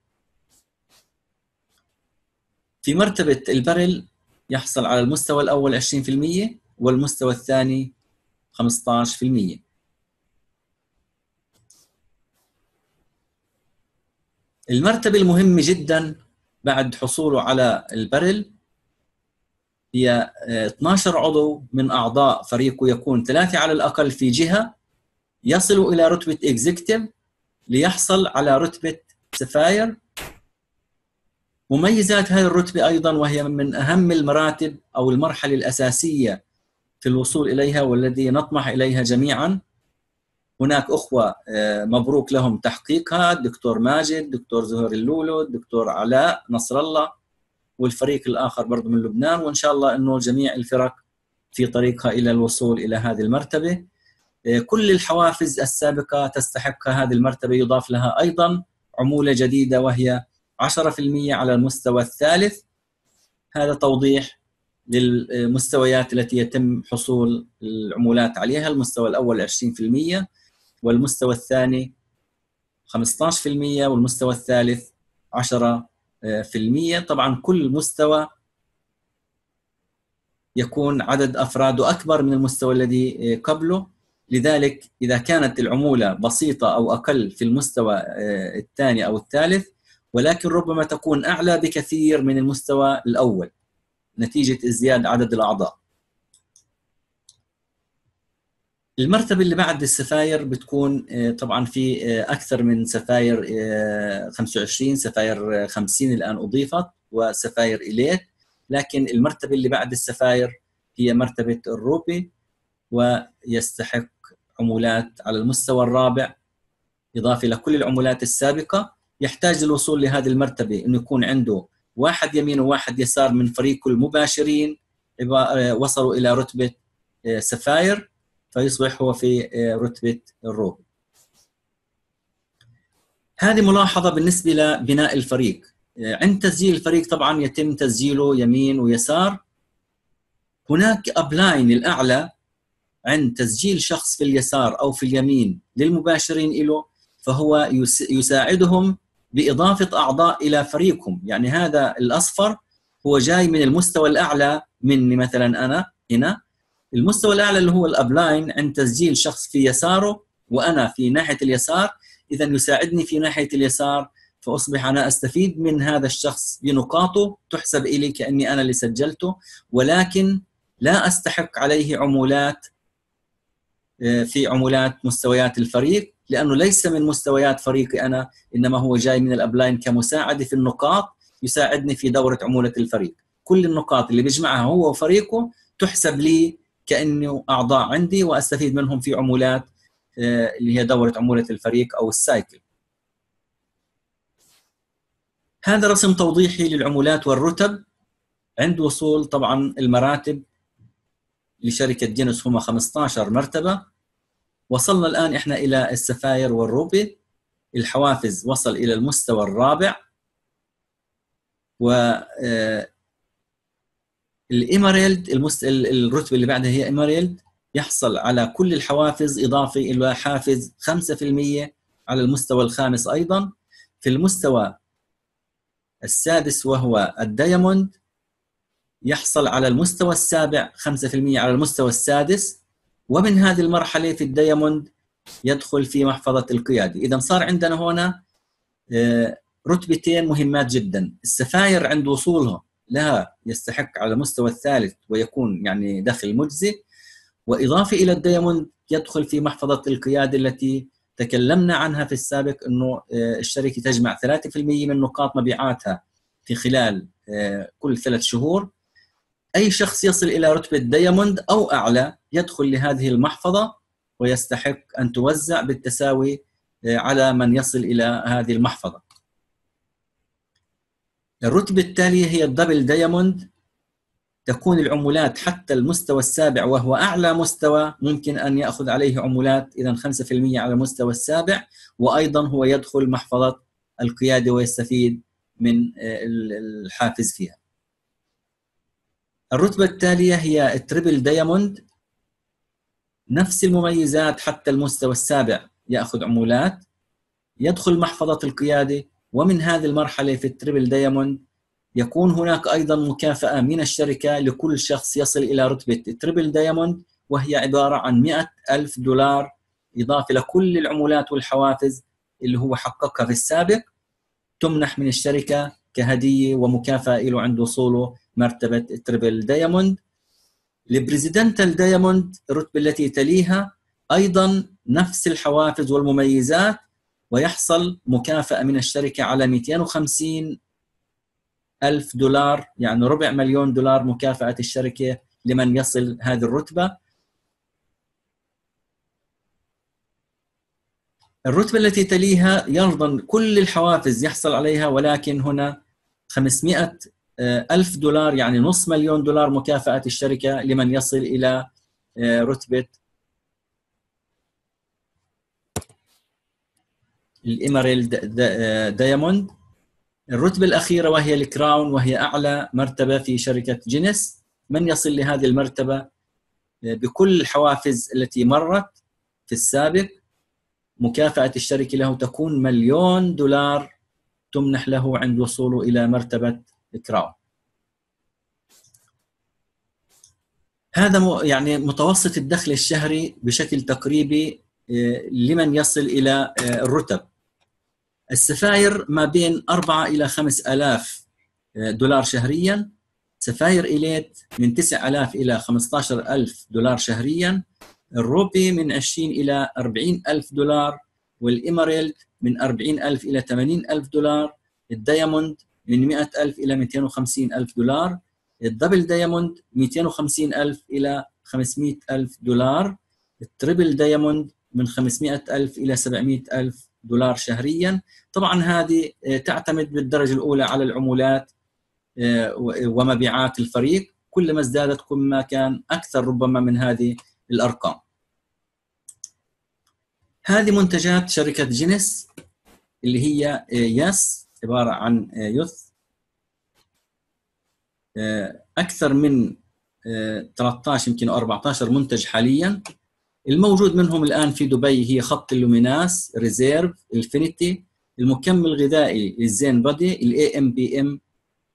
في مرتبة البرل يحصل على المستوى الأول 20% والمستوى الثاني 15% المرتبة المهمة جدا بعد حصوله على البرل هي 12 آه، عضو من أعضاء فريقه يكون ثلاثة على الأقل في جهة يصلوا إلى رتبة executive ليحصل على رتبة sapphire مميزات هذه الرتبة أيضا وهي من أهم المراتب أو المرحلة الأساسية في الوصول إليها والذي نطمح إليها جميعا. هناك أخوة آه، مبروك لهم تحقيقها الدكتور ماجد الدكتور زهير اللولو الدكتور علاء نصر الله والفريق الآخر برضو من لبنان وإن شاء الله أنه جميع الفرق في طريقها إلى الوصول إلى هذه المرتبة. آه، كل الحوافز السابقة تستحق هذه المرتبة يضاف لها أيضا عمولة جديدة وهي 10% على المستوى الثالث. هذا توضيح للمستويات التي يتم حصول العمولات عليها المستوى الأول 20% والمستوى الثاني 15% والمستوى الثالث 10% طبعا كل مستوى يكون عدد أفراده أكبر من المستوى الذي قبله. لذلك إذا كانت العمولة بسيطة أو أقل في المستوى الثاني أو الثالث ولكن ربما تكون أعلى بكثير من المستوى الأول نتيجة ازدياد عدد الأعضاء. المرتبة اللي بعد السفاير بتكون آه، طبعا في آه، أكثر من سفاير 25 آه، سفاير 50 الآن أضيفت وسفاير إليت لكن المرتبة اللي بعد السفاير هي مرتبة الروبي ويستحق عمولات على المستوى الرابع إضافة لكل العمولات السابقة. يحتاج للوصول لهذه المرتبة إنه يكون عنده واحد يمين وواحد يسار من فريقه المباشرين وصلوا إلى رتبة سفاير. فيصبح هو في آه، رتبة الروب هذه ملاحظة بالنسبة لبناء الفريق. آه، عند تسجيل الفريق طبعا يتم تسجيله يمين ويسار. هناك upline الأعلى عند تسجيل شخص في اليسار أو في اليمين للمباشرين له فهو يساعدهم بإضافة أعضاء إلى فريقهم. يعني هذا الأصفر هو جاي من المستوى الأعلى مني مثلا أنا هنا. المستوى الأعلى اللي هو ال upline عند تسجيل شخص في يساره وأنا في ناحية اليسار. اذا يساعدني في ناحية اليسار فأصبح أنا أستفيد من هذا الشخص بنقاطه تحسب إلي كأني أنا اللي سجلته. ولكن لا أستحق عليه عمولات آه، في عمولات مستويات الفريق لأنه ليس من مستويات فريقي أنا إنما هو جاي من الابلاين كمساعدة في النقاط يساعدني في دورة عمولة الفريق. كل النقاط اللي بيجمعها هو وفريقه تحسب لي كانه أعضاء عندي وأستفيد منهم في عمولات آه، اللي هي دورة عمولة الفريق أو ال cycle. هذا رسم توضيحي للعمولات والرتب. عند وصول طبعا المراتب لشركة جينيس هم 15 مرتبة. وصلنا الآن إحنا إلى ال sapphire وال ruby. الحوافز وصل إلى المستوى الرابع. و ال emerald المست... الرتبة اللي بعدها هي emerald يحصل على كل الحوافز إضافي إلى حافز 5% على المستوى الخامس أيضا. في المستوى السادس وهو ال diamond يحصل على المستوى السابع 5% على المستوى السادس. ومن هذه المرحلة في ال diamond يدخل في محفظة القيادي. إذا صار عندنا هنا آه، رتبتين مهمات جدا. ال sapphire عند وصولها لها يستحق على المستوى الثالث ويكون يعني دخل مجزي وإضافة إلى ال diamond يدخل في محفظة القيادة التي تكلمنا عنها في السابق إنه آه، الشركة تجمع 3% من نقاط مبيعاتها في خلال آه، كل ثلاث شهور أي شخص يصل إلى رتبة diamond أو أعلى يدخل لهذه المحفظة ويستحق أن توزع بالتساوي آه، على من يصل إلى هذه المحفظة. الرتبة التالية هي ال double diamond تكون العمولات حتى المستوى السابع وهو أعلى مستوى ممكن أن يأخذ عليه عمولات اذا 5% على المستوى السابع. وأيضا هو يدخل محفظة القياده ويستفيد من آه، الحافز فيها. الرتبة التالية هي ال triple diamond. نفس المميزات حتى المستوى السابع يأخذ عمولات. يدخل محفظة القياده ومن هذه المرحلة في ال triple diamond يكون هناك أيضا مكافأة من الشركة لكل شخص يصل إلى رتبة triple diamond وهي عبارة عن 100 ألف دولار إضافة لكل العمولات والحوافز اللي هو حققها في السابق تمنح من الشركة كهدية ومكافأة له عند وصوله مرتبة triple diamond. ال presidential diamond الرتبة التي تليها أيضا نفس الحوافز والمميزات ويحصل مكافأة من الشركة على 250 ألف دولار يعني ربع مليون دولار مكافأة الشركة لمن يصل هذه الرتبة. الرتبة التي تليها يرضى كل الحوافز يحصل عليها ولكن هنا 500 آه، ألف دولار يعني نصف مليون دولار مكافأة الشركة لمن يصل إلى آه، رتبة ال imperial diamond. الرتبة الأخيرة وهي ال crown وهي أعلى مرتبة في شركة جينيس. من يصل لهذه المرتبة؟ بكل الحوافز التي مرت في السابق مكافأة الشركة له تكون مليون دولار تمنح له عند وصوله إلى مرتبة crown هذا يعني متوسط الدخل الشهري بشكل تقريبي لمن يصل إلى آه، الرتب. ال sapphire ما بين 4 إلى 5000 آه، دولار شهريا. sapphire elite من 9000 إلى 15000 دولار شهريا. ال ruby من 20 إلى 40000 دولار. وال emerald من 40000 إلى 80000 دولار. ال diamond من 100000 إلى 250000 دولار. ال double diamond 250000 إلى 500000 دولار. ال triple diamond من 500000 إلى 700000 دولار شهريا. طبعا هذه آه، تعتمد بالدرجة الأولى على العمولات آه، ومبيعات الفريق. كلما ازدادت كل ما كان أكثر ربما من هذه الأرقام. هذه منتجات شركة جينيس اللي هي آه، YES عبارة عن youth أكثر من 13 يمكن 14 منتج حاليا. الموجود منهم الآن في دبي هي خط ال Luminesce Reserve ال Finiti المكمل الغذائي ال Zen Bodi ال AM PM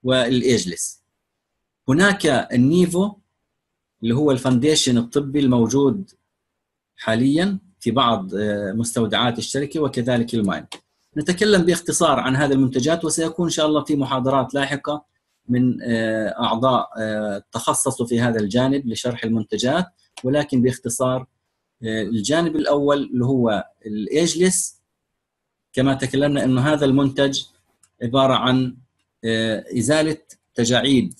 وال Ageless هناك النيفو اللي هو ال foundation الطبي الموجود حاليا في بعض مستودعات الشركة وكذلك ال Mind. نتكلم باختصار عن هذه المنتجات وسيكون إن شاء الله في محاضرات لاحقة من أعضاء تخصصوا في هذا الجانب لشرح المنتجات ولكن باختصار الجانب الأول اللي هو الايجلس كما تكلمنا إنه هذا المنتج عبارة عن إزالة تجاعيد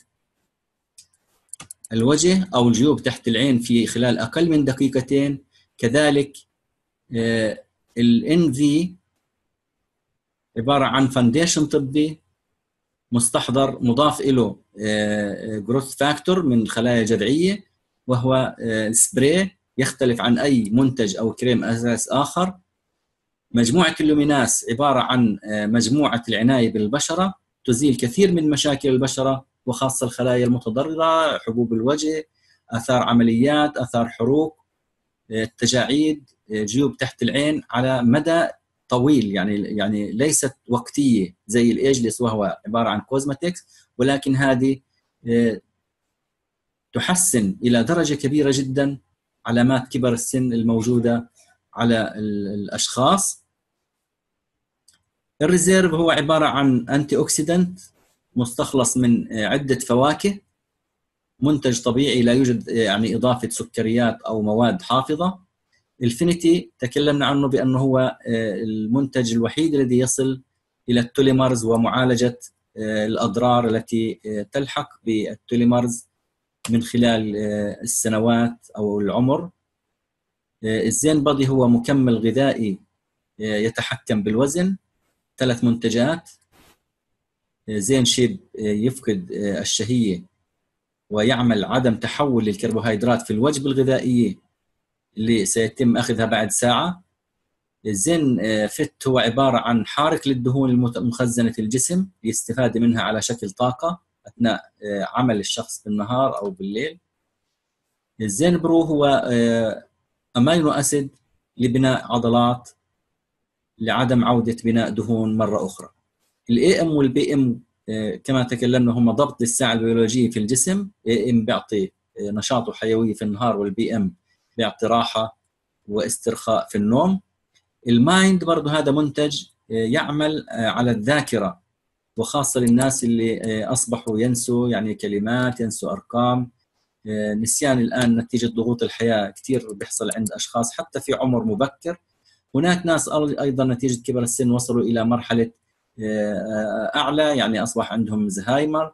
الوجه أو الجيوب تحت العين في خلال أقل من دقيقتين. كذلك الان في عبارة عن foundation طبي مستحضر مضاف له growth factor من خلايا جذعية وهو سبراي يختلف عن أي منتج أو كريم أساس آخر. مجموعة ال Luminesce عبارة عن مجموعة العناية بالبشرة تزيل كثير من مشاكل البشرة وخاصة الخلايا المتضررة حبوب الوجه آثار عمليات آثار حروق تجاعيد جيوب تحت العين على مدى طويل يعني يعني ليست وقتية زي ال Ageless وهو عبارة عن cosmetics ولكن هذه تحسن إلى درجة كبيرة جدا. علامات كبر السن الموجودة على الأشخاص. ال Reserve هو عبارة عن antioxidant مستخلص من عدة فواكه منتج طبيعي لا يوجد يعني إضافة سكريات أو مواد حافظة. ال Finiti تكلمنا عنه بأنه هو المنتج الوحيد الذي يصل إلى ال telomeres ومعالجة الأضرار التي تلحق بال telomeres. من خلال السنوات أو العمر. ال Zen Bodi هو مكمل غذائي يتحكم بالوزن ثلاث منتجات. Zen Shape يفقد الشهية ويعمل عدم تحول للكربوهيدرات في الوجبة الغذائية اللي سيتم أخذها بعد ساعة. الزين فت هو عبارة عن حارق للدهون المخزنة في الجسم للاستفاده منها على شكل طاقة. أثناء عمل الشخص بالنهار أو بالليل. الزين برو هو أمينو أسيد لبناء عضلات لعدم عودة بناء دهون مرة أخرى. ال AM وال PM كما تكلمنا هم ضبط للساعة البيولوجية في الجسم. AM بيعطي نشاط وحيويه في النهار وال PM بيعطي راحة واسترخاء في النوم. ال Mind برضه هذا منتج يعمل على الذاكرة. وخاصة للناس اللي أصبحوا ينسوا يعني كلمات ينسوا أرقام. نسيان الآن نتيجة ضغوط الحياة كثير بيحصل عند أشخاص حتى في عمر مبكر. هناك ناس أيضا نتيجة كبر السن وصلوا إلى مرحلة أعلى يعني أصبح عندهم زهايمر.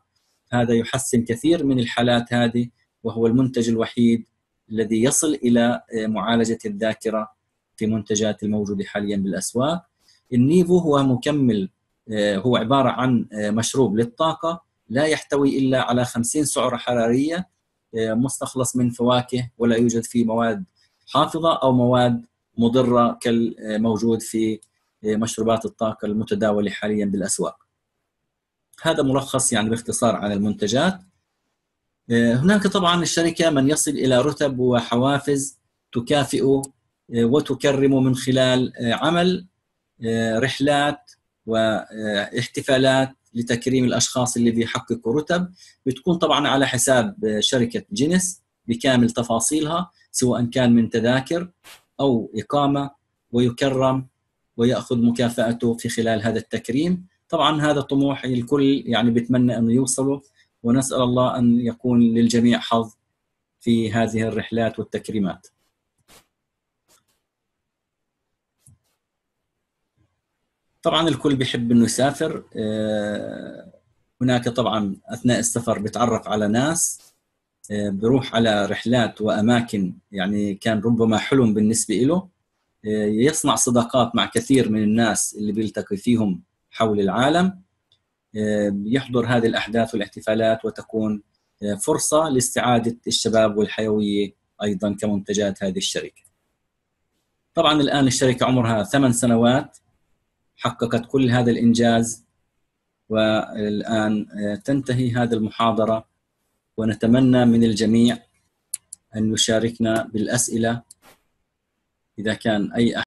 هذا يحسن كثير من الحالات هذه وهو المنتج الوحيد الذي يصل إلى معالجة الذاكرة في منتجات الموجودة حاليا بالأسواق. النيفو هو مكمل هو عبارة عن مشروب للطاقة لا يحتوي إلا على 50 سعرة حرارية مستخلص من فواكه ولا يوجد فيه مواد حافظة أو مواد مضرة كالموجود في مشروبات الطاقة المتداولة حاليا بالأسواق. هذا ملخص يعني باختصار عن المنتجات. هناك طبعا الشركة من يصل إلى رتب وحوافز تكافئ وتكرم من خلال عمل رحلات واحتفالات لتكريم الأشخاص اللي بيحققوا رتب بتكون طبعا على حساب شركة جينيس بكامل تفاصيلها سواء كان من تذاكر أو إقامة ويكرم ويأخذ مكافأته في خلال هذا التكريم. طبعا هذا طموح الكل يعني بيتمنى أنه يوصلوا ونسأل الله أن يكون للجميع حظ في هذه الرحلات والتكريمات. طبعا الكل بيحب إنه يسافر هناك طبعا أثناء السفر بيتعرف على ناس بروح على رحلات وأماكن يعني كان ربما حلم بالنسبة له يصنع صداقات مع كثير من الناس اللي بيلتقي فيهم حول العالم يحضر هذه الأحداث والاحتفالات وتكون فرصة لاستعادة الشباب والحيوية أيضا كمنتجات هذه الشركة. طبعا الآن الشركة عمرها ثمان سنوات حققت كل هذا الإنجاز والآن تنتهي هذه المحاضرة ونتمنى من الجميع أن يشاركنا بالأسئلة إذا كان أي